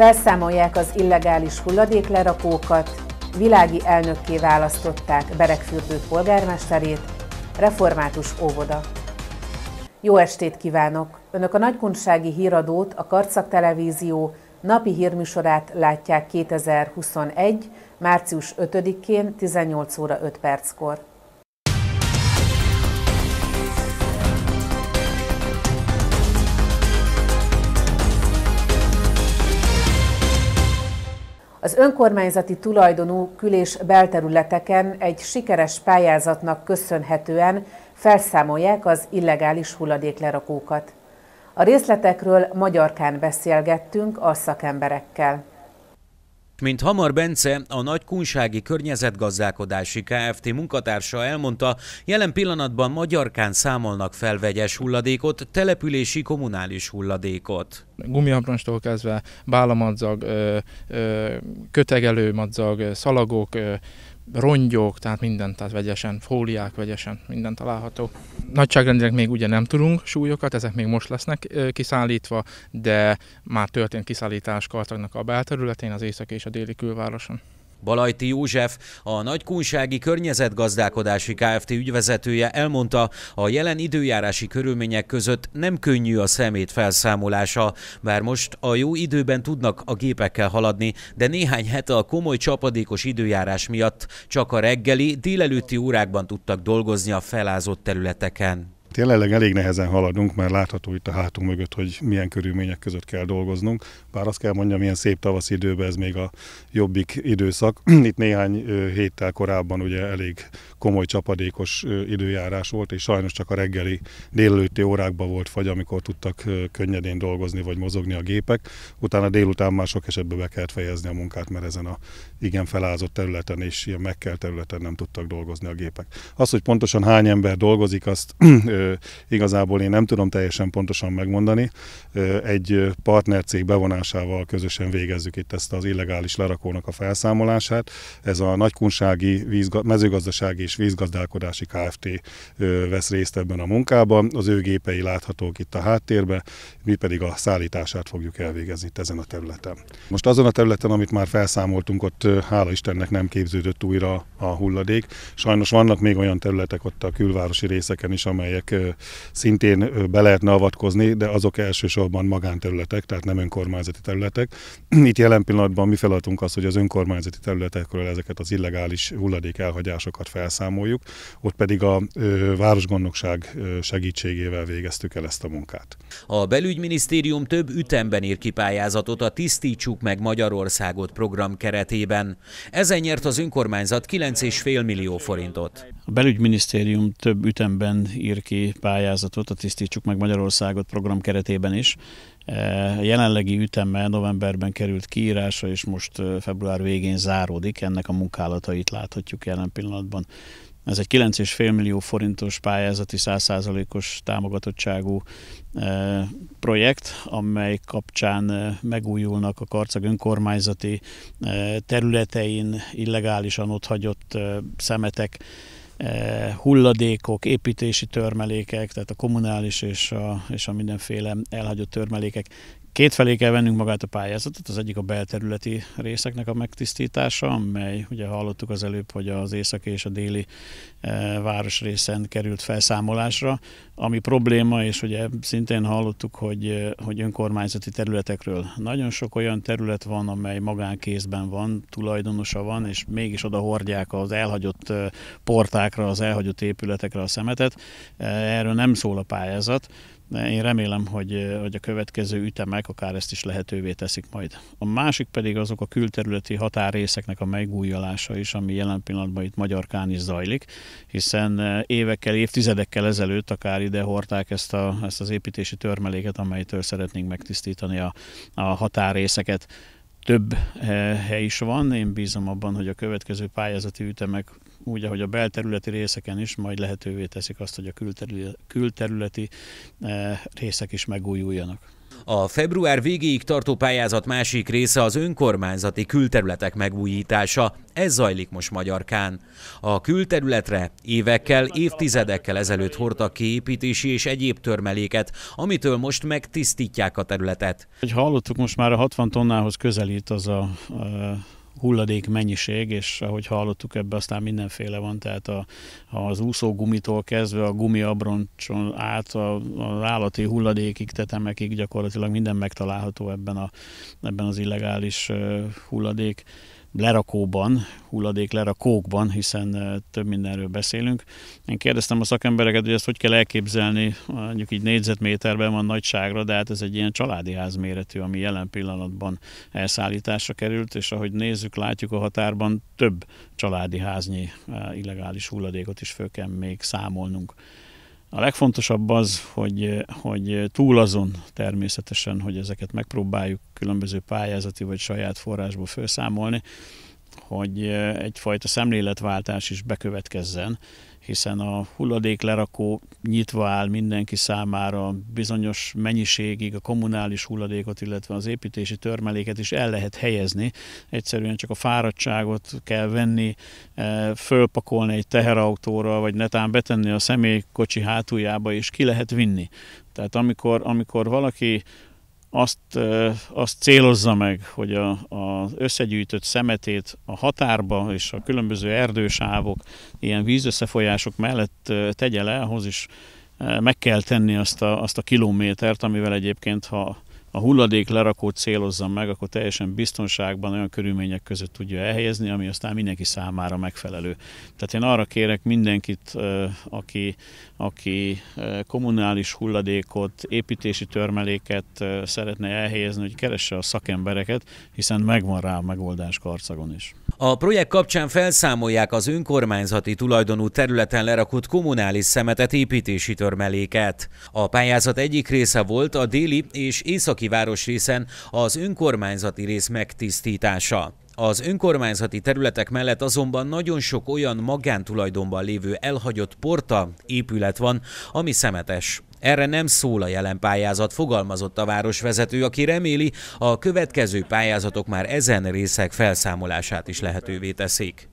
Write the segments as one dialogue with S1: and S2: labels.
S1: Felszámolják az illegális hulladéklerakókat, világi elnökké választották Berekfürdő polgármesterét, református óvoda. Jó estét kívánok! Önök a Nagykunsági híradót, a Karcak Televízió napi hírműsorát látják 2021. március 5-én 18 óra 5 perckor. Az önkormányzati tulajdonú kül- és belterületeken egy sikeres pályázatnak köszönhetően felszámolják az illegális hulladéklerakókat. A részletekről magyarkán beszélgettünk a szakemberekkel.
S2: Mint Hamar Bence, a Nagykunsági Környezetgazdálkodási Kft. munkatársa elmondta, jelen pillanatban Magyarkán számolnak fel vegyes hulladékot, települési kommunális hulladékot.
S3: Gumiabronstól kezdve bálamadzag, kötegelő madzag, szalagok, rongyok, tehát mindent, tehát vegyesen, fóliák vegyesen, minden található. Nagyságrendileg még ugye nem tudunk súlyokat, ezek még most lesznek kiszállítva, de már történt kiszállítás Kartagnak a belterületén, az északi és a déli külvároson.
S2: Balajti József, a Nagykunsági Környezetgazdálkodási Kft. ügyvezetője elmondta, a jelen időjárási körülmények között nem könnyű a szemét felszámolása, bár most a jó időben tudnak a gépekkel haladni, de néhány hete a komoly csapadékos időjárás miatt csak a reggeli, délelőtti órákban tudtak dolgozni a felázott területeken.
S4: Jelenleg elég nehezen haladunk, mert látható itt a hátunk mögött, hogy milyen körülmények között kell dolgoznunk. Bár azt kell mondjam, milyen szép tavaszi időben ez még a jobbik időszak. Itt néhány héttel korábban ugye elég komoly csapadékos időjárás volt, és sajnos csak a reggeli délelőtti órákban volt fagy, amikor tudtak könnyedén dolgozni vagy mozogni a gépek. Utána délután már sok esetben be kellett fejezni a munkát, mert ezen a igen felázott területen és ilyen megkel területen nem tudtak dolgozni a gépek. Az, hogy pontosan hány ember dolgozik, azt igazából én nem tudom teljesen pontosan megmondani. Egy partnercég bevonásával közösen végezzük itt ezt az illegális lerakónak a felszámolását. Ez a Nagykunsági mezőgazdasági és vízgazdálkodási Kft. vesz részt ebben a munkában. Az ő gépei láthatók itt a háttérben, mi pedig a szállítását fogjuk elvégezni itt ezen a területen. Most azon a területen, amit már felszámoltunk, ott hála Istennek nem képződött újra a hulladék. Sajnos vannak még olyan területek ott a külvárosi részeken is, amelyek szintén be lehetne avatkozni, de azok elsősorban magánterületek, tehát nem önkormányzati területek. Itt jelen pillanatban mi feladatunk az, hogy az önkormányzati területekről ezeket az illegális hulladék elhagyásokat felszámoljuk, ott pedig a városgondnokság segítségével végeztük el ezt a munkát.
S2: A belügyminisztérium több ütemben ír ki pályázatot a Tisztítsuk meg Magyarországot program keretében. Ezen nyert az önkormányzat 9,5 millió forintot.
S5: A belügyminisztérium több ütemben ír ki pályázatot a Tisztítsuk meg Magyarországot program keretében is. E, a jelenlegi ütemmel novemberben került kiírásra, és most e, február végén záródik. Ennek a munkálatait láthatjuk jelen pillanatban. Ez egy 9,5 millió forintos pályázati 100%-os támogatottságú e, projekt, amely kapcsán megújulnak a Karcag önkormányzati területein illegálisan ott hagyott szemetek, hulladékok, építési törmelékek, tehát a kommunális és a, és a mindenféle elhagyott törmelékek Kétfelé kell vennünk magát a pályázatot, az egyik a belterületi részeknek a megtisztítása, amely ugye hallottuk az előbb, hogy az északi és a déli e, városrészen került felszámolásra, ami probléma, és ugye szintén hallottuk, hogy, eh, hogy önkormányzati területekről nagyon sok olyan terület van, amely magánkézben van, tulajdonosa van, és mégis oda hordják az elhagyott eh, portákra, az elhagyott épületekre a szemetet. Erről nem szól a pályázat, én remélem, hogy, hogy a következő ütemek akár ezt is lehetővé teszik majd. A másik pedig azok a külterületi határrészeknek a megújulása is, ami jelen pillanatban itt Magyarkán is zajlik, hiszen évekkel, évtizedekkel ezelőtt akár ide hordták ezt, a, ezt az építési törmeléket, amelytől szeretnénk megtisztítani a, a határrészeket több hely is van. Én bízom abban, hogy a következő pályázati ütemek úgy, ahogy a belterületi részeken is majd lehetővé teszik azt, hogy a külterületi, külterületi részek is megújuljanak.
S2: A február végéig tartó pályázat másik része az önkormányzati külterületek megújítása. Ez zajlik most Magyarkán. A külterületre évekkel, évtizedekkel ezelőtt hordtak ki építési és egyéb törmeléket, amitől most megtisztítják a területet.
S5: Hogy hallottuk, most már a 60 tonnához közelít az a, a hulladék mennyiség, és ahogy hallottuk ebbe, aztán mindenféle van, tehát a, az úszógumitól kezdve a gumiabroncson át a, az állati hulladékig, tetemekig gyakorlatilag minden megtalálható ebben, a, ebben az illegális hulladék lerakóban, hulladék lerakókban, hiszen több mindenről beszélünk. Én kérdeztem a szakembereket, hogy ezt hogy kell elképzelni, mondjuk így négyzetméterben van nagyságra, de hát ez egy ilyen családi ház méretű, ami jelen pillanatban elszállításra került, és ahogy nézzük, látjuk a határban több családi háznyi illegális hulladékot is föl kell még számolnunk. A legfontosabb az, hogy, hogy túl azon természetesen, hogy ezeket megpróbáljuk különböző pályázati vagy saját forrásból felszámolni, hogy egyfajta szemléletváltás is bekövetkezzen, hiszen a hulladék lerakó nyitva áll mindenki számára, bizonyos mennyiségig a kommunális hulladékot, illetve az építési törmeléket is el lehet helyezni. Egyszerűen csak a fáradtságot kell venni, fölpakolni egy teherautóra, vagy netán betenni a személykocsi hátuljába, és ki lehet vinni. Tehát amikor, amikor valaki azt, azt célozza meg, hogy az összegyűjtött szemetét a határba és a különböző erdősávok, ilyen vízösszefolyások mellett tegye le, ahhoz is meg kell tenni azt a, azt a kilométert, amivel egyébként, ha a hulladék lerakót célozza meg, akkor teljesen biztonságban olyan körülmények között tudja elhelyezni, ami aztán mindenki számára megfelelő. Tehát én arra kérek mindenkit, aki, aki kommunális hulladékot, építési törmeléket szeretne elhelyezni, hogy keresse a szakembereket, hiszen megvan rá a megoldás karcagon is.
S2: A projekt kapcsán felszámolják az önkormányzati tulajdonú területen lerakott kommunális szemetet építési törmeléket. A pályázat egyik része volt a déli és északi városrészen az önkormányzati rész megtisztítása. Az önkormányzati területek mellett azonban nagyon sok olyan magántulajdonban lévő elhagyott porta, épület van, ami szemetes. Erre nem szól a jelen pályázat, fogalmazott a városvezető, aki reméli, a következő pályázatok már ezen részek felszámolását is lehetővé teszik.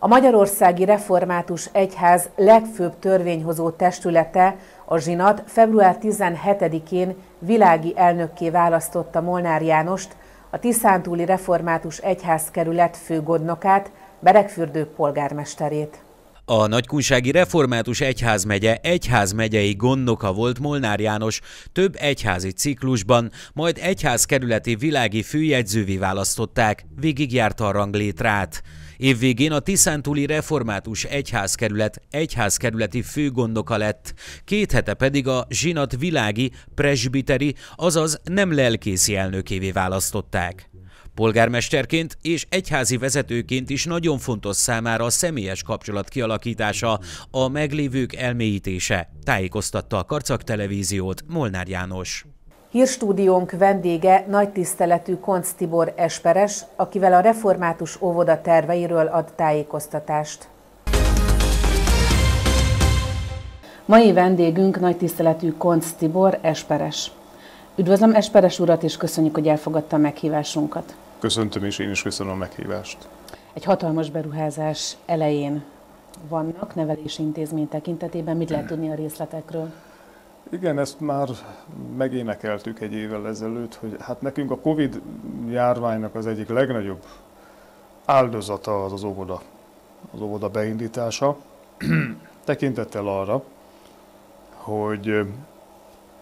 S1: A Magyarországi Református Egyház legfőbb törvényhozó testülete, a Zsinat február 17-én világi elnökké választotta Molnár Jánost, a Tiszántúli Református Egyházkerület főgodnokát, Berekfürdő polgármesterét.
S2: A Nagykunsági Református Egyházmegye egyházmegyei gondnoka volt Molnár János több egyházi ciklusban, majd egyházkerületi világi főjegyzővé választották, végigjárta a ranglétrát. Évvégén a Tiszántúli Református Egyházkerület egyházkerületi főgondoka lett, két hete pedig a Zsinat világi presbiteri, azaz nem lelkészi elnökévé választották. Polgármesterként és egyházi vezetőként is nagyon fontos számára a személyes kapcsolat kialakítása, a meglévők elmélyítése, tájékoztatta a Karcak Televíziót Molnár János.
S1: Hírstúdiónk vendége nagy tiszteletű Konc Tibor Esperes, akivel a református óvoda terveiről ad tájékoztatást. Mai vendégünk nagy tiszteletű Konc Tibor Esperes. Üdvözlöm Esperes urat, és köszönjük, hogy elfogadta a meghívásunkat.
S6: Köszöntöm, és én is köszönöm a meghívást.
S1: Egy hatalmas beruházás elején vannak nevelési intézmény tekintetében. Mit lehet tudni a részletekről?
S6: Igen, ezt már megénekeltük egy évvel ezelőtt, hogy hát nekünk a Covid járványnak az egyik legnagyobb áldozata az az óvoda, az óvoda beindítása, tekintettel arra, hogy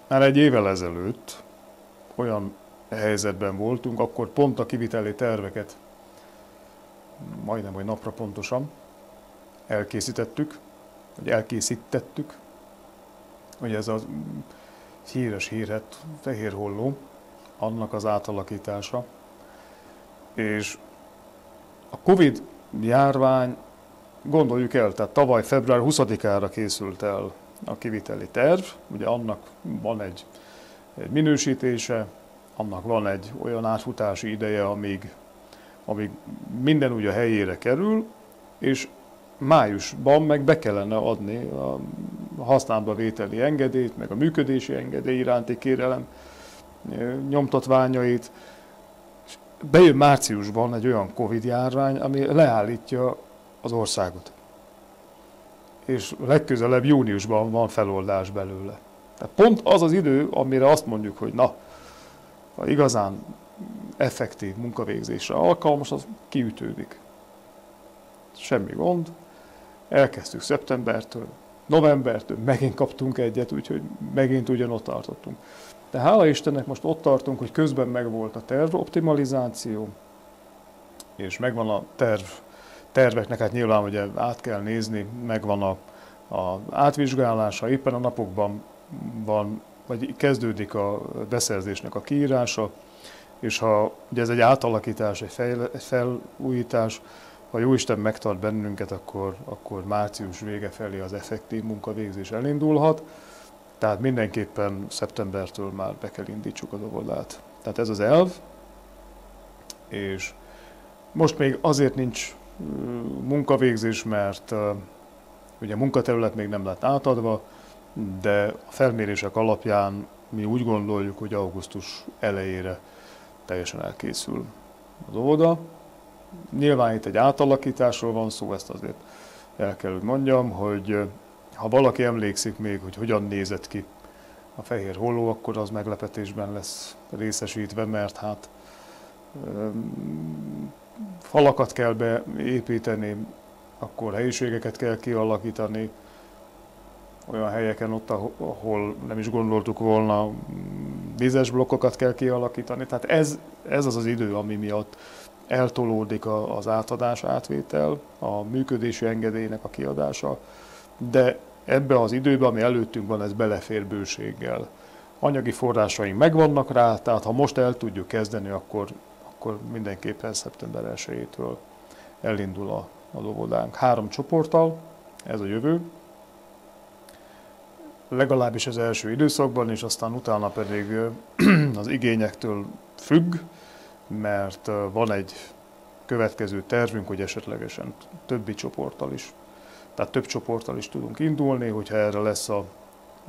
S6: már egy évvel ezelőtt olyan helyzetben voltunk, akkor pont a kiviteli terveket majdnem, hogy napra pontosan elkészítettük, vagy elkészítettük, hogy ez a híres hírhet fehér holló, annak az átalakítása. És a Covid járvány, gondoljuk el, tehát tavaly február 20-ára készült el a kiviteli terv, ugye annak van egy, egy minősítése, annak van egy olyan átfutási ideje, amíg, amíg minden ugye a helyére kerül, és májusban meg be kellene adni a használatba vételi engedélyt, meg a működési engedély iránti kérelem nyomtatványait. Bejön márciusban egy olyan Covid járvány, ami leállítja az országot. És legközelebb júniusban van feloldás belőle. Tehát pont az az idő, amire azt mondjuk, hogy na, ha igazán effektív munkavégzésre alkalmas, az kiütődik. Semmi gond. Elkezdtük szeptembertől, novembertől, megint kaptunk egyet, úgyhogy megint ugyanott tartottunk. De hála Istennek most ott tartunk, hogy közben megvolt a terv optimalizáció, és megvan a terv, terveknek, hát nyilván ugye át kell nézni, megvan a, a átvizsgálása, éppen a napokban van, vagy kezdődik a beszerzésnek a kiírása, és ha ugye ez egy átalakítás, egy, fejle, egy felújítás, ha Jóisten megtart bennünket, akkor, akkor március vége felé az effektív munkavégzés elindulhat, tehát mindenképpen szeptembertől már be kell indítsuk az óvodát. Tehát ez az elv, és most még azért nincs munkavégzés, mert ugye a munkaterület még nem lett átadva, de a felmérések alapján mi úgy gondoljuk, hogy augusztus elejére teljesen elkészül az óvoda. Nyilván itt egy átalakításról van szó, ezt azért el kell, hogy mondjam, hogy ha valaki emlékszik még, hogy hogyan nézett ki a fehér holló, akkor az meglepetésben lesz részesítve, mert hát falakat kell beépíteni, akkor helyiségeket kell kialakítani, olyan helyeken ott, ahol nem is gondoltuk volna, vízes blokkokat kell kialakítani. Tehát ez, ez az az idő, ami miatt eltolódik az átadás, átvétel, a működési engedélynek a kiadása, de ebbe az időbe, ami előttünk van, ez belefér bőséggel. Anyagi forrásaink megvannak rá, tehát ha most el tudjuk kezdeni, akkor, akkor mindenképpen szeptember 1-től elindul a, a óvodánk. Három csoporttal, ez a jövő, legalábbis az első időszakban, és aztán utána pedig az igényektől függ, mert van egy következő tervünk, hogy esetlegesen többi csoporttal is, tehát több csoporttal is tudunk indulni, hogyha erre lesz a,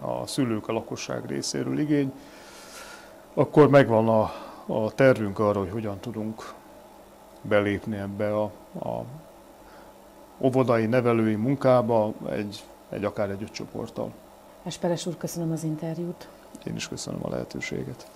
S6: a szülők, a lakosság részéről igény, akkor megvan a, a tervünk arra, hogy hogyan tudunk belépni ebbe a, a óvodai, nevelői munkába egy, egy akár egy öt csoporttal.
S1: Esperes úr, köszönöm az interjút.
S6: Én is köszönöm a lehetőséget.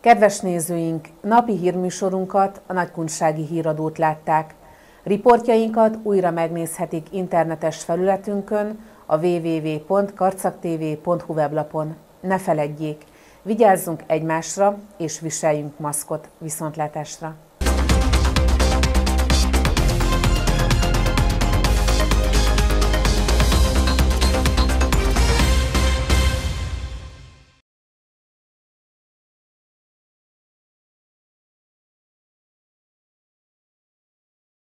S1: Kedves nézőink, napi hírműsorunkat, a Nagykunsági Híradót látták. Riportjainkat újra megnézhetik internetes felületünkön, a www.karcaktv.hu weblapon. Ne feledjék, vigyázzunk egymásra és viseljünk maszkot viszontlátásra!